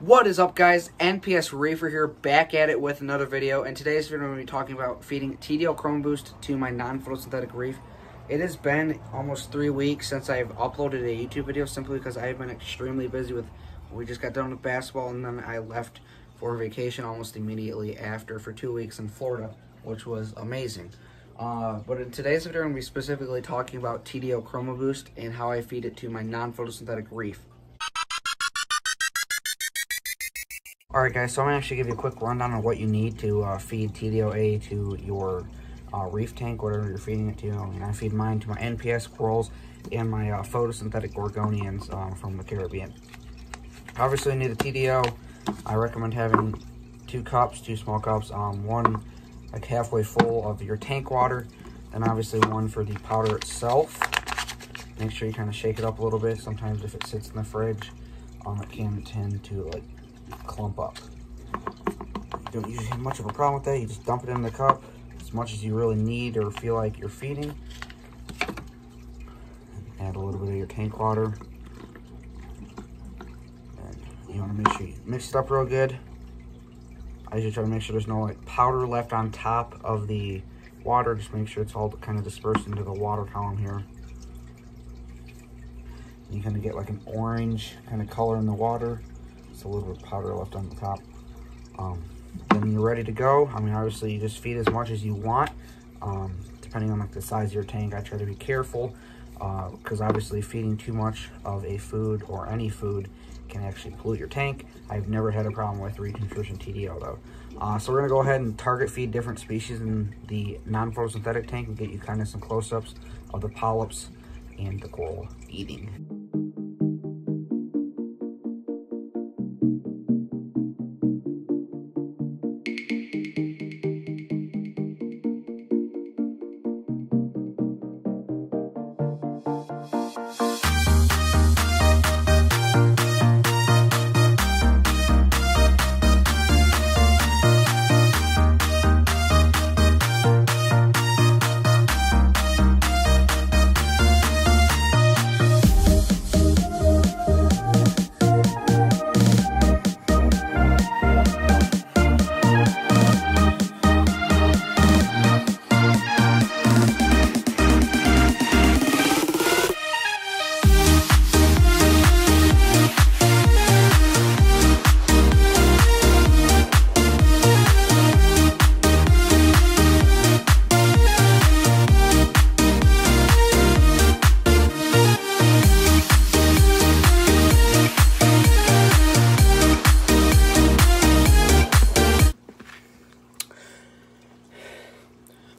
What is up guys, NPS Reefer here, back at it with another video, and today's video I'm going to be talking about feeding TDO Chroma Boost to my non-photosynthetic reef. It has been almost three weeks since I've uploaded a YouTube video simply because I've been extremely busy with, we just got done with basketball and then I left for vacation almost immediately after for two weeks in Florida, which was amazing. Uh, but in today's video I'm going to be specifically talking about TDO Chroma Boost and how I feed it to my non-photosynthetic reef. Alright guys, so I'm going to actually give you a quick rundown on what you need to uh, feed TDOA to your uh, reef tank, whatever you're feeding it to. And I feed mine to my NPS corals and my uh, photosynthetic gorgonians um, from the Caribbean. Obviously, you need a TDO. I recommend having two cups, two small cups, um, one like halfway full of your tank water, and obviously one for the powder itself. Make sure you kind of shake it up a little bit. Sometimes if it sits in the fridge, um, it can tend to like clump up. You don't usually have much of a problem with that. You just dump it in the cup as much as you really need or feel like you're feeding. Add a little bit of your tank water. And you want to make sure you mix it up real good. I usually try to make sure there's no like powder left on top of the water. Just make sure it's all kind of dispersed into the water column here. You kind of get like an orange kind of color in the water a little bit of powder left on the top. Um, then you're ready to go. I mean, obviously, you just feed as much as you want, um, depending on like the size of your tank. I try to be careful because uh, obviously feeding too much of a food or any food can actually pollute your tank. I've never had a problem with Reef Nutrition TDO though. Uh, so we're gonna go ahead and target feed different species in the non-photosynthetic tank and get you kind of some close-ups of the polyps and the coral eating.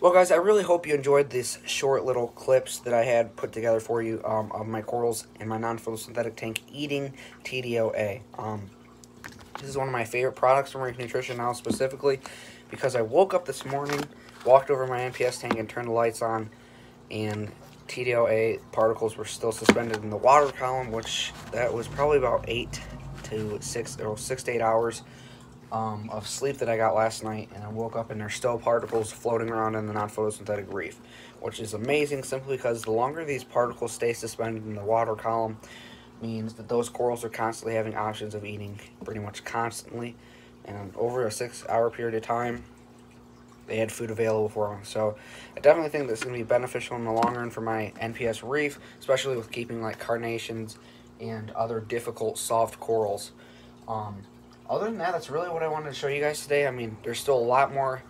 Well, guys, I really hope you enjoyed this short little clips that I had put together for you um, of my corals and my non-photosynthetic tank eating TDOA. Um, this is one of my favorite products from Reef Nutrition now specifically because I woke up this morning, walked over my NPS tank and turned the lights on, and TDOA particles were still suspended in the water column, which that was probably about 8 to 6 or 6 to 8 hours um, of sleep that I got last night, and I woke up and there's still particles floating around in the non-photosynthetic reef, which is amazing simply because the longer these particles stay suspended in the water column means that those corals are constantly having options of eating pretty much constantly, and over a six-hour period of time, they had food available for them. So I definitely think this is going to be beneficial in the long run for my NPS reef, especially with keeping like carnations and other difficult soft corals. Um, other than that, that's really what I wanted to show you guys today. I mean, there's still a lot more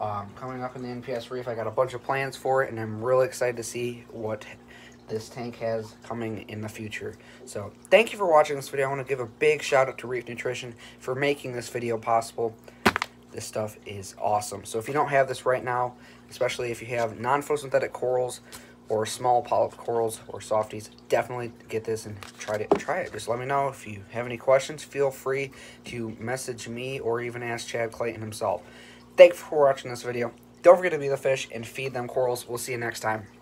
um, coming up in the NPS Reef. I got a bunch of plans for it, and I'm really excited to see what this tank has coming in the future. So, thank you for watching this video. I want to give a big shout out to Reef Nutrition for making this video possible. This stuff is awesome. So, if you don't have this right now, especially if you have non-photosynthetic corals, or small polyp corals or softies, definitely get this and try it. Try it. Just let me know if you have any questions. Feel free to message me or even ask Chad Clayton himself. Thanks for watching this video. Don't forget to be the fish and feed them corals. We'll see you next time.